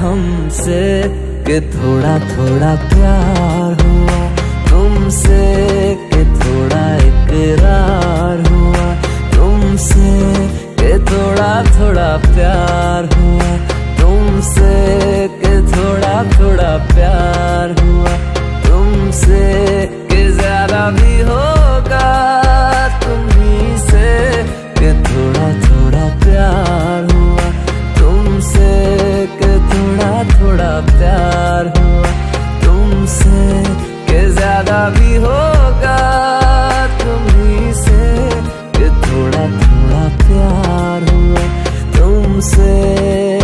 हमसे कि थोड़ा थोड़ा प्यार तुमसे तुमसे के ज़्यादा भी होगा तुम ही से ये थोड़ा थोड़ा प्यार हुआ तुमसे।